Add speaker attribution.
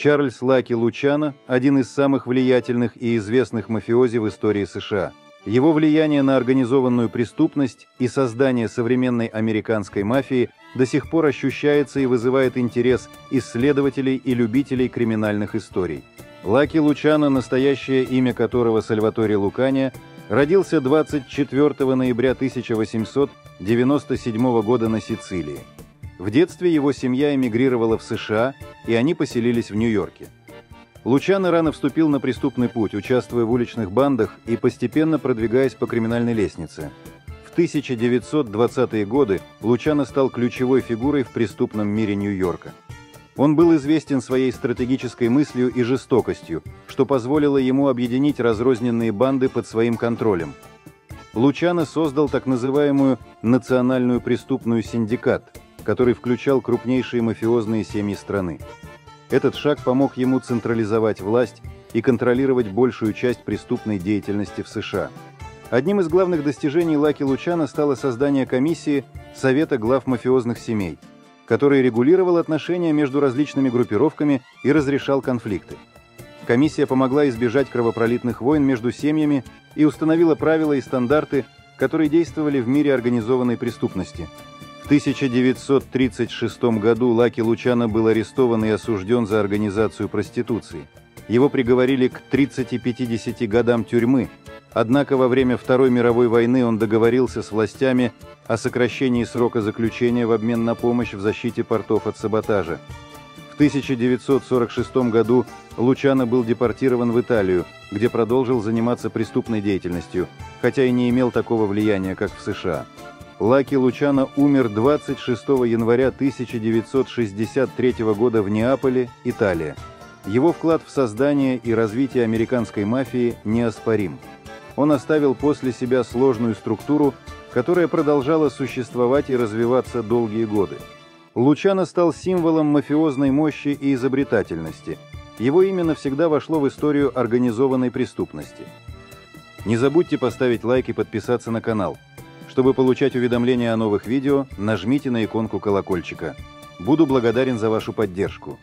Speaker 1: Чарльз Лаки Лучано – один из самых влиятельных и известных мафиози в истории США. Его влияние на организованную преступность и создание современной американской мафии до сих пор ощущается и вызывает интерес исследователей и любителей криминальных историй. Лаки Лучано, настоящее имя которого Сальваторе Лукания, родился 24 ноября 1897 года на Сицилии. В детстве его семья эмигрировала в США, и они поселились в Нью-Йорке. Лучано рано вступил на преступный путь, участвуя в уличных бандах и постепенно продвигаясь по криминальной лестнице. В 1920-е годы Лучано стал ключевой фигурой в преступном мире Нью-Йорка. Он был известен своей стратегической мыслью и жестокостью, что позволило ему объединить разрозненные банды под своим контролем. Лучано создал так называемую «национальную преступную синдикат», который включал крупнейшие мафиозные семьи страны. Этот шаг помог ему централизовать власть и контролировать большую часть преступной деятельности в США. Одним из главных достижений Лаки Лучана стало создание комиссии Совета глав мафиозных семей, который регулировал отношения между различными группировками и разрешал конфликты. Комиссия помогла избежать кровопролитных войн между семьями и установила правила и стандарты, которые действовали в мире организованной преступности – 1936 году Лаки Лучано был арестован и осужден за организацию проституции. Его приговорили к 30-50 годам тюрьмы, однако во время Второй мировой войны он договорился с властями о сокращении срока заключения в обмен на помощь в защите портов от саботажа. В 1946 году Лучано был депортирован в Италию, где продолжил заниматься преступной деятельностью, хотя и не имел такого влияния, как в США. Лаки Лучано умер 26 января 1963 года в Неаполе, Италия. Его вклад в создание и развитие американской мафии неоспорим. Он оставил после себя сложную структуру, которая продолжала существовать и развиваться долгие годы. Лучано стал символом мафиозной мощи и изобретательности. Его имя навсегда вошло в историю организованной преступности. Не забудьте поставить лайк и подписаться на канал – чтобы получать уведомления о новых видео, нажмите на иконку колокольчика. Буду благодарен за вашу поддержку.